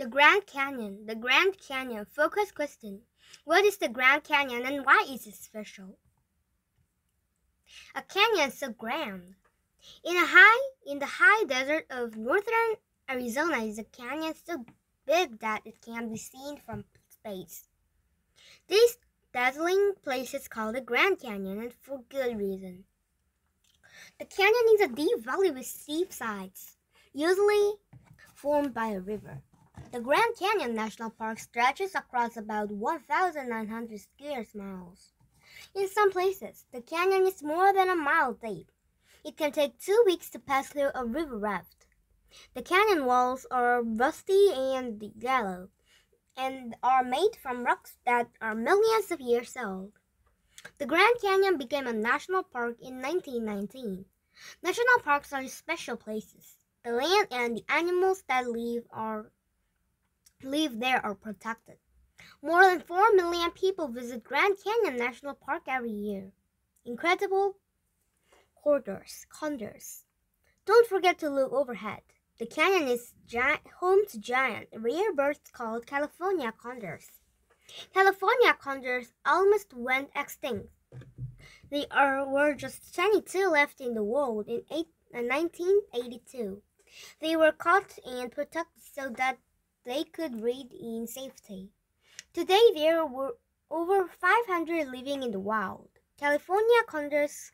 The Grand Canyon. The Grand Canyon. Focus question. What is the Grand Canyon and why is it special? A canyon so grand. In a high in the high desert of northern Arizona is a canyon so big that it can be seen from space. This dazzling place is called the Grand Canyon and for good reason. The canyon is a deep valley with steep sides, usually formed by a river. The Grand Canyon National Park stretches across about 1,900 square miles. In some places, the canyon is more than a mile deep. It can take two weeks to pass through a river raft. The canyon walls are rusty and yellow and are made from rocks that are millions of years old. The Grand Canyon became a national park in 1919. National parks are special places. The land and the animals that live are live there are protected. More than 4 million people visit Grand Canyon National Park every year. Incredible corridors, condors. Don't forget to look overhead. The canyon is giant, home to giant, rare birds called California condors. California condors almost went extinct. There are, were just 22 left in the world in, eight, in 1982. They were caught and protected so that they could breed in safety. Today there were over 500 living in the wild. California condors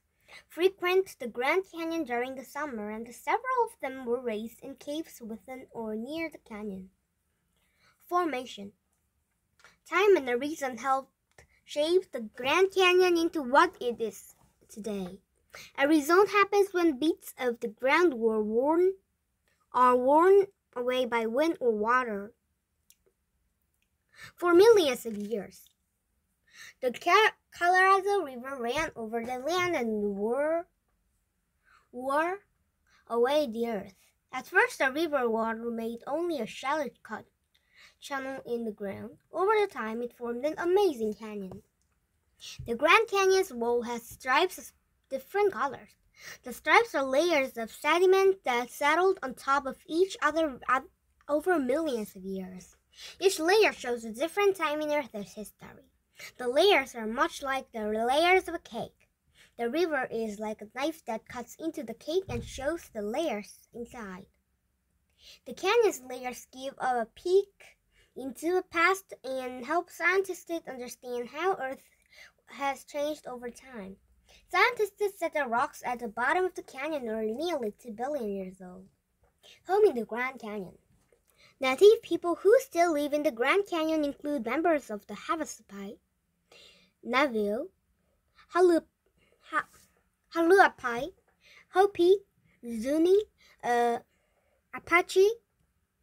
frequent the Grand Canyon during the summer, and several of them were raised in caves within or near the canyon. Formation Time and the reason helped shape the Grand Canyon into what it is today. A result happens when bits of the ground were worn are worn away by wind or water for millions of years. The Colorado River ran over the land and wore, wore away the earth. At first, the river water made only a shallow cut channel in the ground. Over the time, it formed an amazing canyon. The Grand Canyon's wall has stripes of different colors. The stripes are layers of sediment that settled on top of each other over millions of years. Each layer shows a different time in Earth's history. The layers are much like the layers of a cake. The river is like a knife that cuts into the cake and shows the layers inside. The canyon's layers give a peek into the past and help scientists understand how Earth has changed over time. Scientists said the rocks at the bottom of the canyon are nearly 2 billion years old. Home in the Grand Canyon. Native people who still live in the Grand Canyon include members of the Havasupai, Navajo, Halupai, Hopi, Zuni, uh, Apache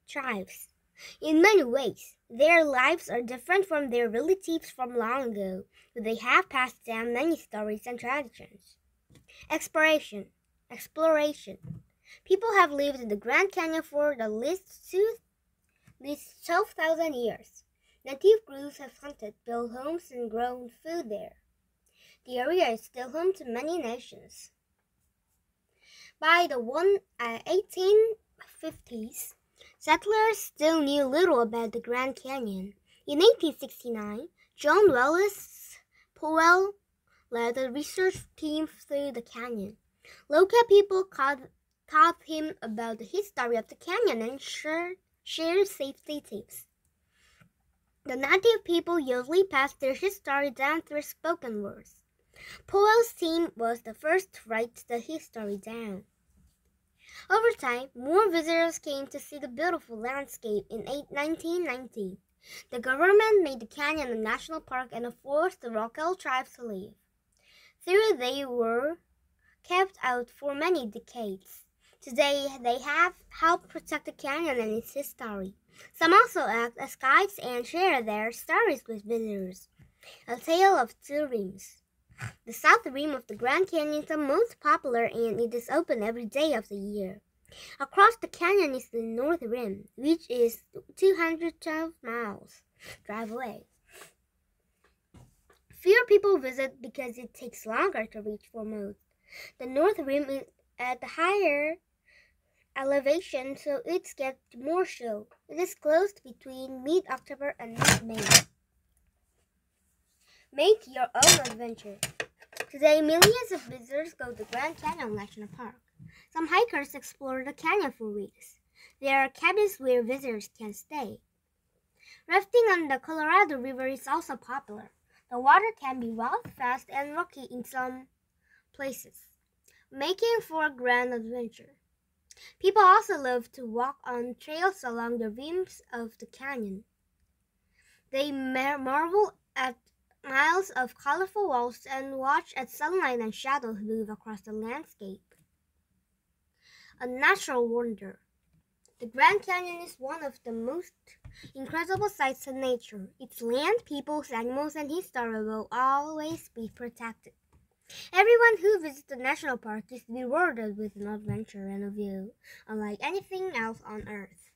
tribes. In many ways, their lives are different from their relatives from long ago, but they have passed down many stories and traditions. Exploration. Exploration. People have lived in the Grand Canyon for at least, two, least 12,000 years. Native groups have hunted, built homes, and grown food there. The area is still home to many nations. By the one, uh, 1850s, settlers still knew little about the Grand Canyon. In 1869, John Wallis Powell led a research team through the canyon. Local people taught him about the history of the canyon and shared, shared safety tips. The native people usually passed their history down through spoken words. Powell's team was the first to write the history down. Over time, more visitors came to see the beautiful landscape in 1919. The government made the canyon a national park and forced the local tribes to leave. Through they were kept out for many decades. Today, they have helped protect the canyon and its history. Some also act as guides and share their stories with visitors. A Tale of Two Rims. The south rim of the Grand Canyon is the most popular and it is open every day of the year. Across the canyon is the north rim, which is 212 miles drive away. Fewer people visit because it takes longer to reach for most. The north rim is at the higher elevation, so it gets more show. It is closed between mid-October and mid-May. Make your own adventure. Today, millions of visitors go to Grand Canyon National Park. Some hikers explore the canyon for weeks. There are cabins where visitors can stay. Rafting on the Colorado River is also popular. The water can be wild, fast, and rocky in some places, making for a grand adventure. People also love to walk on trails along the rims of the canyon. They marvel at miles of colorful walls and watch as sunlight and shadows move across the landscape. A natural wonder. The Grand Canyon is one of the most incredible sights in nature. Its land, peoples, animals, and history will always be protected. Everyone who visits the national park is rewarded with an adventure and a view unlike anything else on earth.